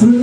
불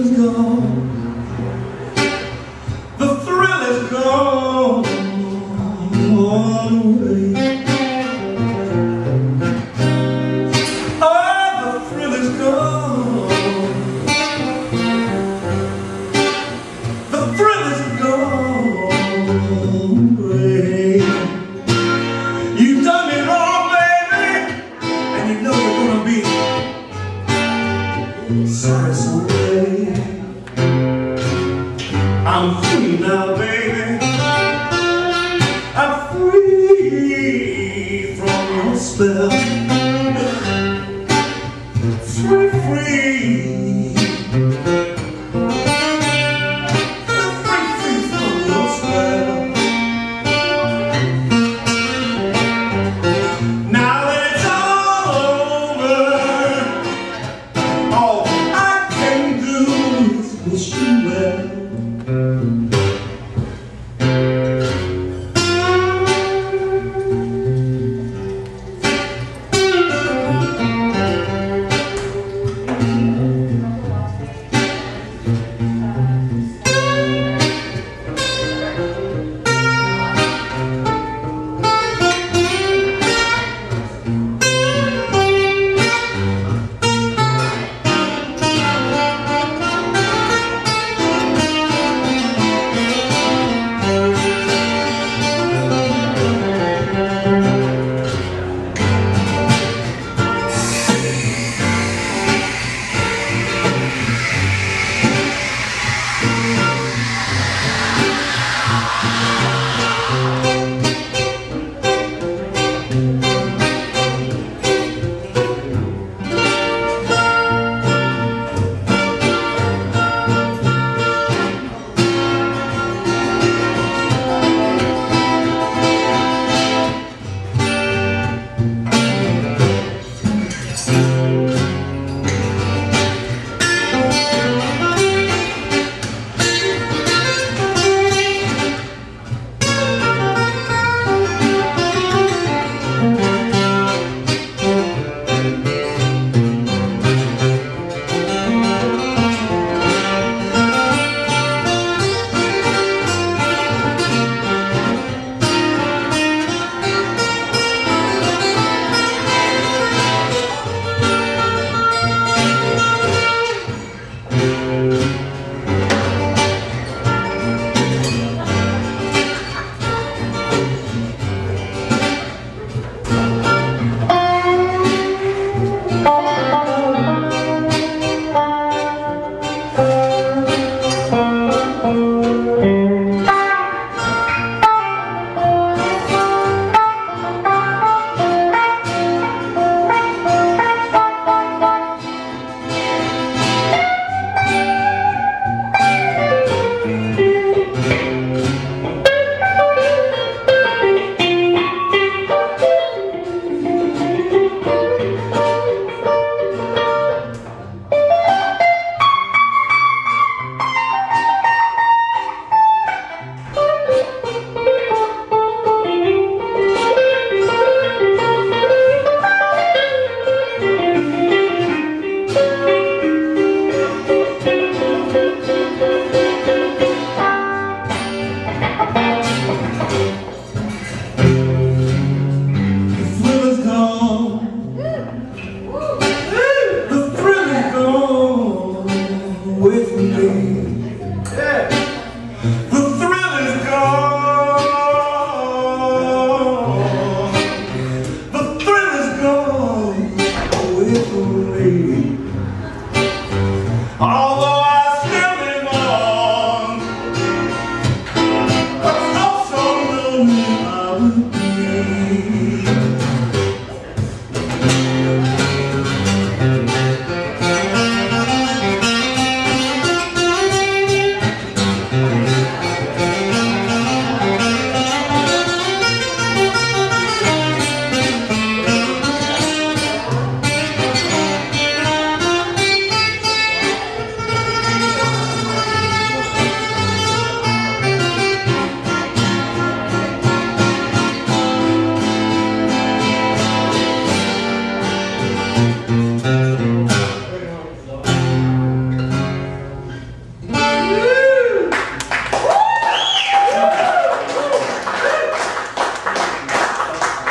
me.